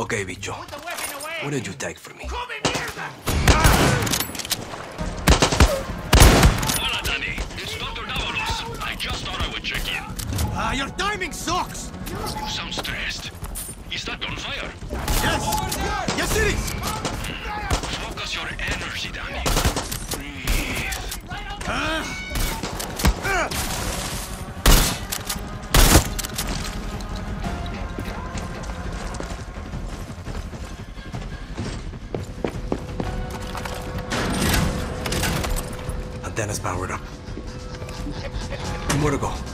Okay, bicho. What did you take from me? is powered up. More to go.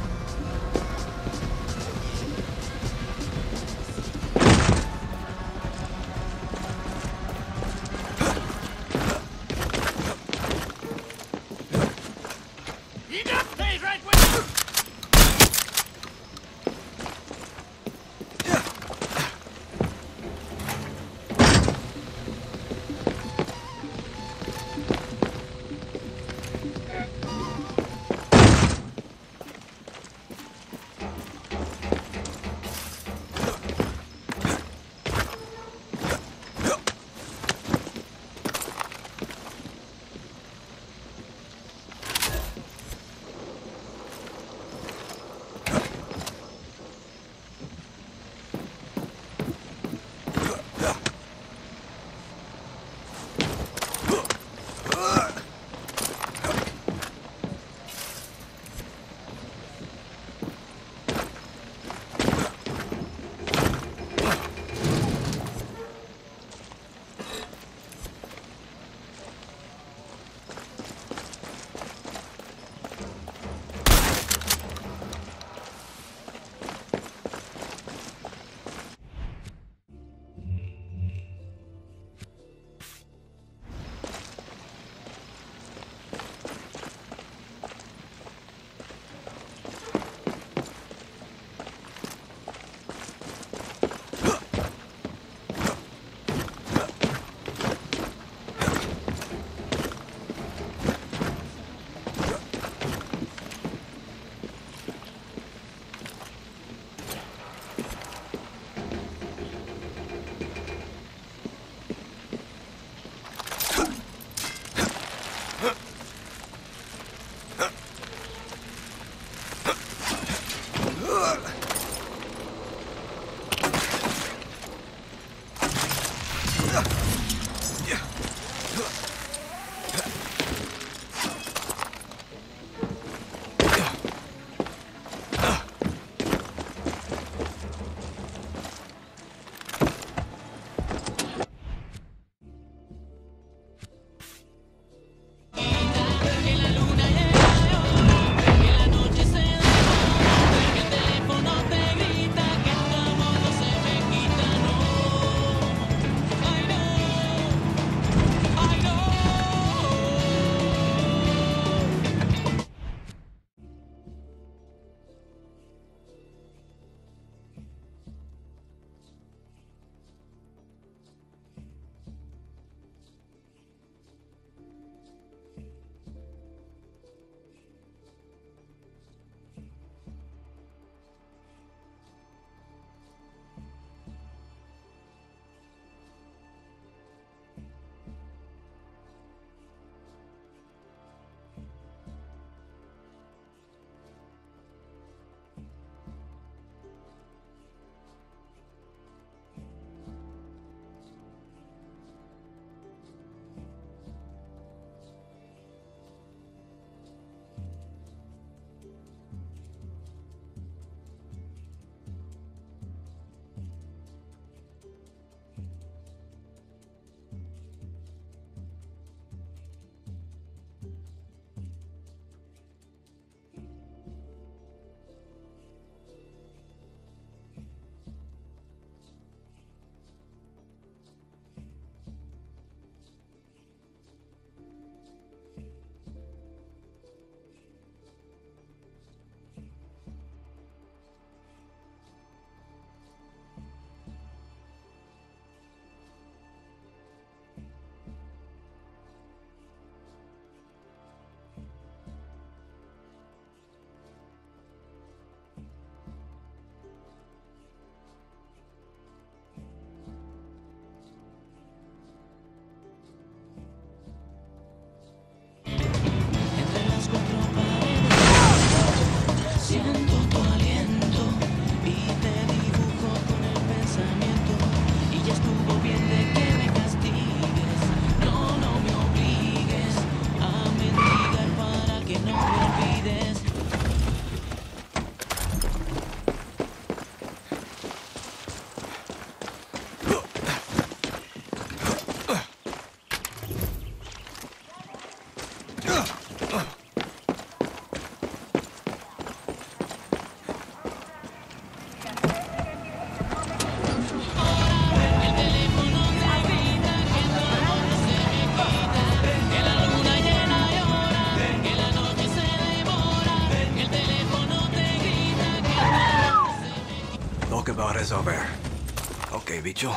Vigil.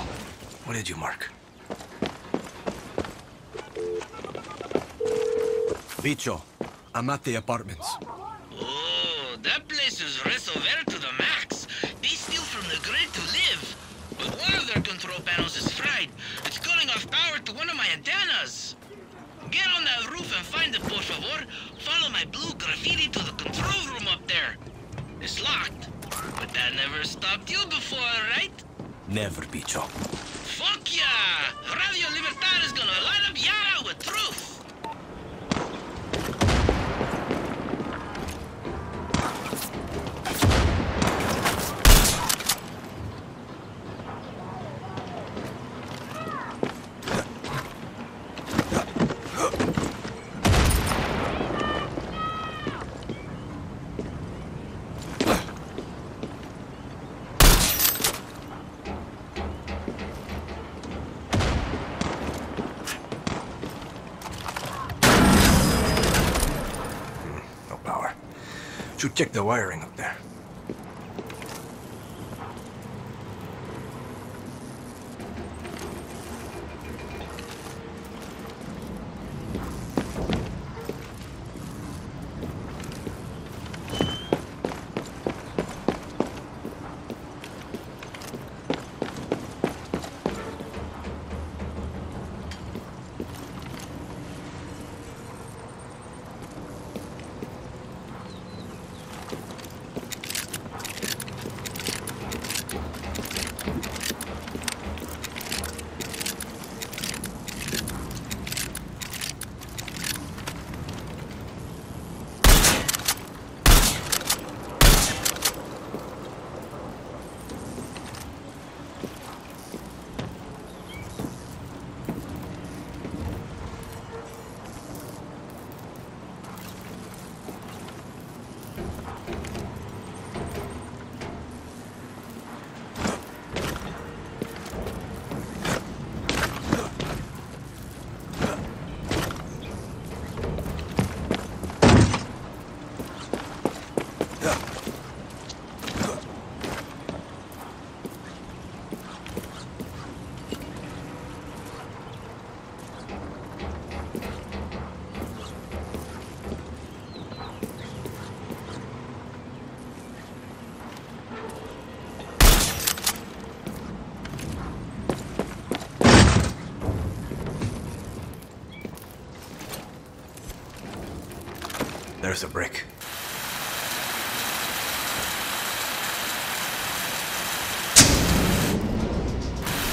What did you mark? Bicho, I'm at the apartments. bicho. Should check the wiring up there. There's a brick.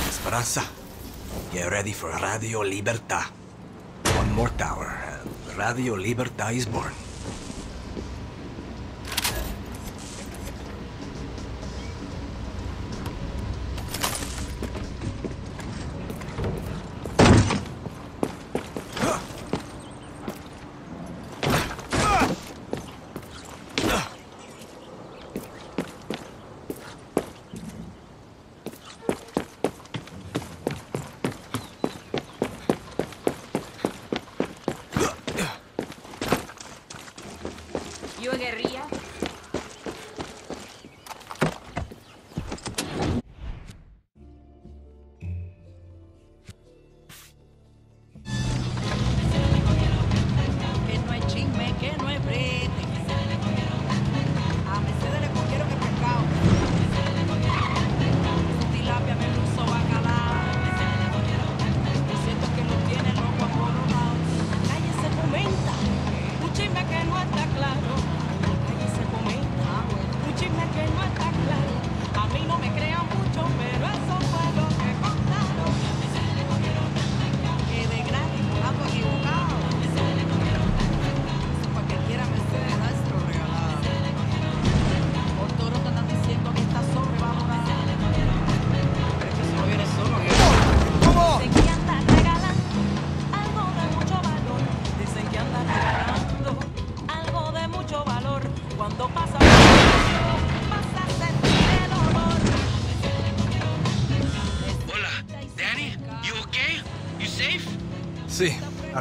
Esperanza, get ready for Radio Libertad. One more tower, and Radio Libertad is born.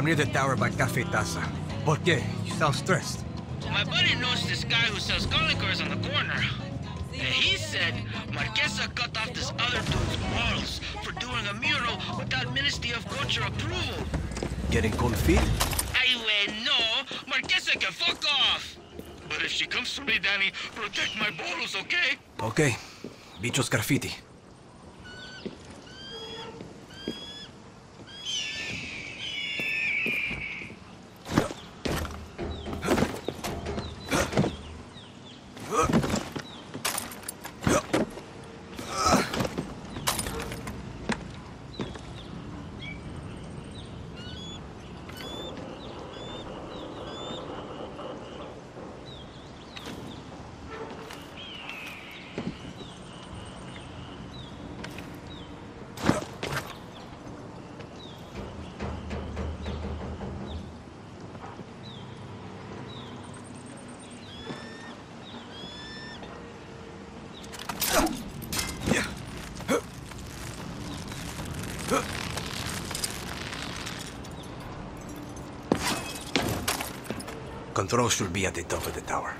near the tower by Cafe Taza. Por qué? You sound stressed. My buddy knows this guy who sells calicors on the corner. And he said Marquesa cut off this other dude's morals for doing a mural without Ministry of Culture approval. Getting cold? I will no. Marquesa can fuck off. But if she comes for me, Danny, protect my bottles, okay? Okay. Bichos graffiti. Control should be at the top of the tower.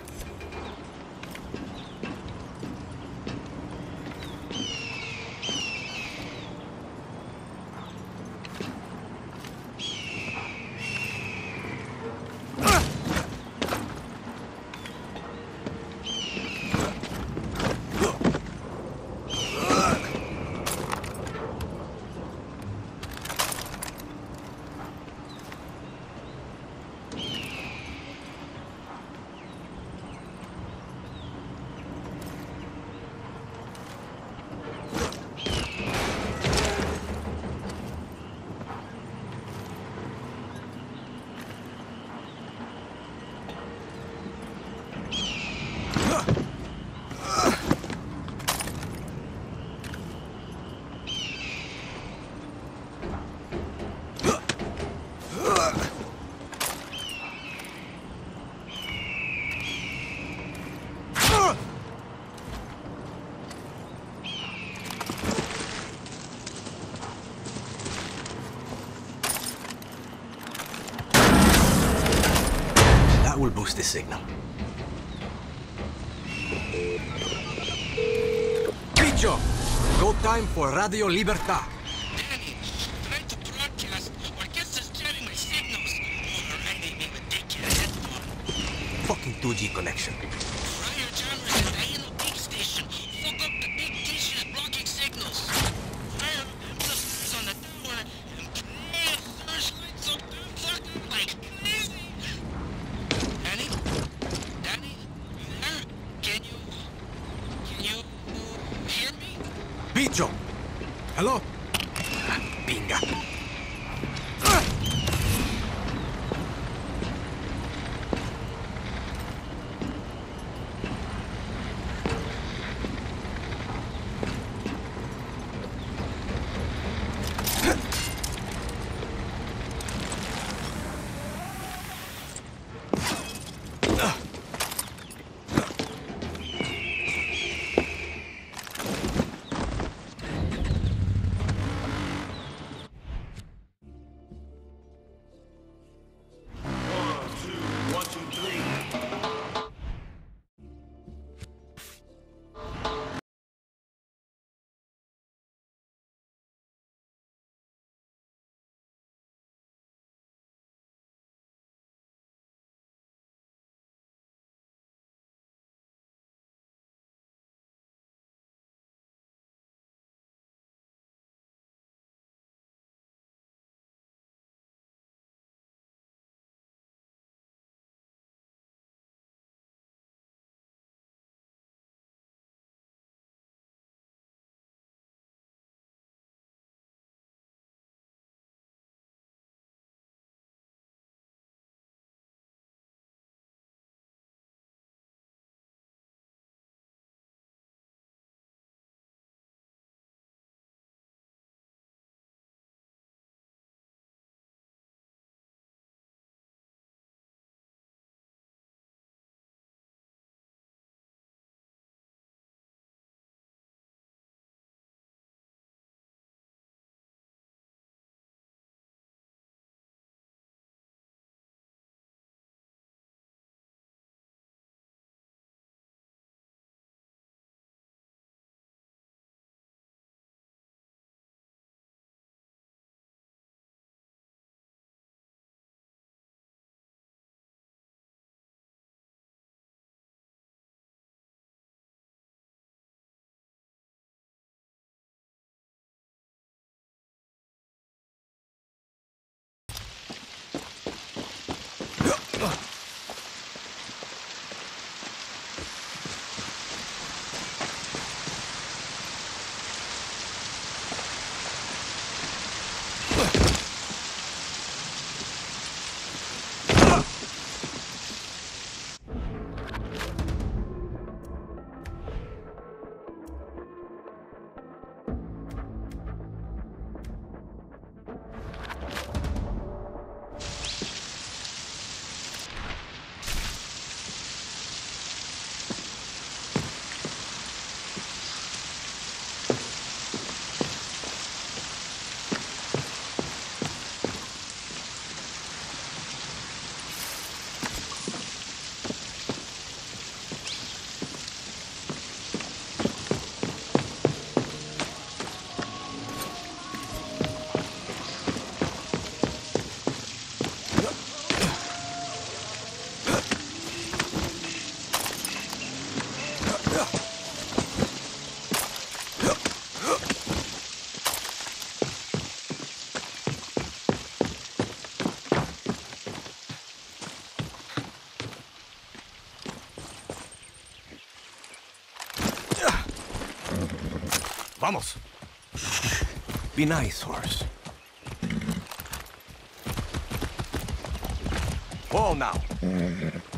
That will boost the signal. Bicho! Go time for Radio Libertad. Danny, trying to broadcast. Marquesa's jamming my signals. Or I may be with dickhead. Fucking 2G connection. Vamos. Be nice, horse. Fall now.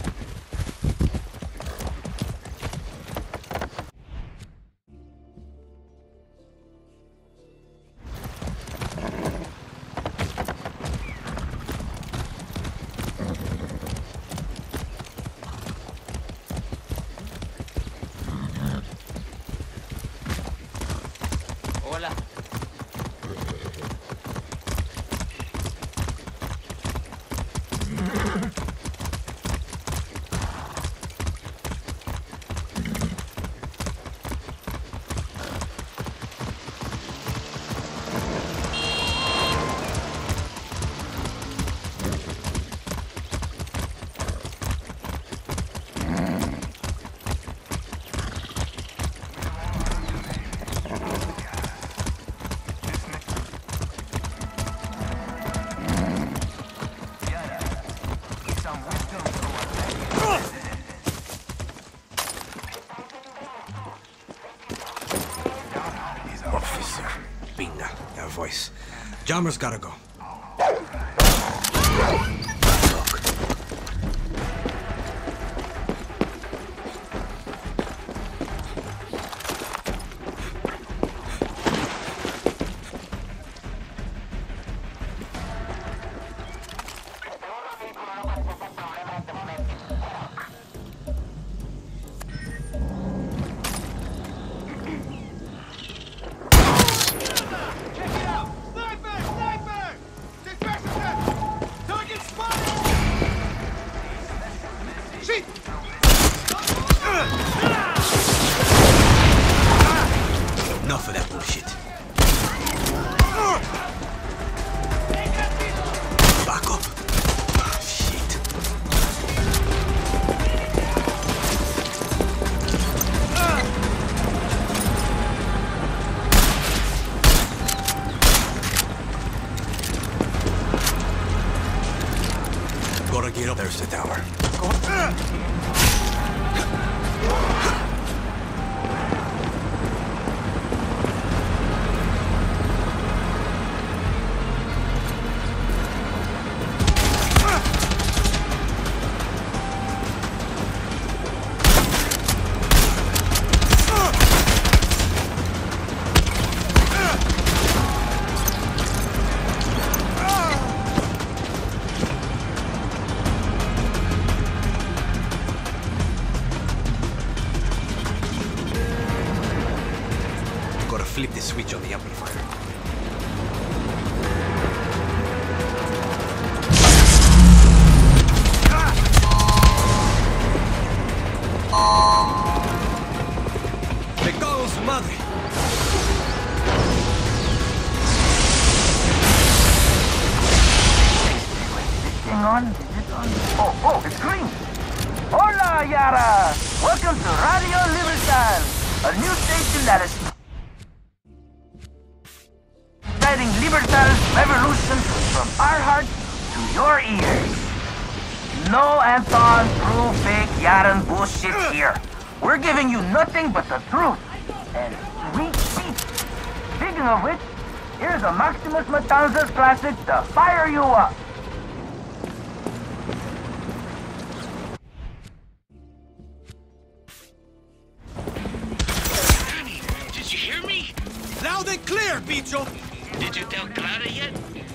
Jammer's gotta go. Switch on the amplifier. To your ears. No Anton, true, fake, Yaran bullshit here. We're giving you nothing but the truth and sweet speech. Speaking of which, here's a Maximas Matanzas classic to fire you up. Danny, did you hear me? Loud and clear, Bicho! Did you tell Clara yet?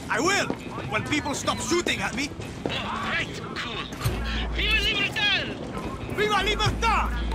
I will! When people stop shooting at me! Oh, right. Cool, cool. Viva Libertad! Viva Libertad!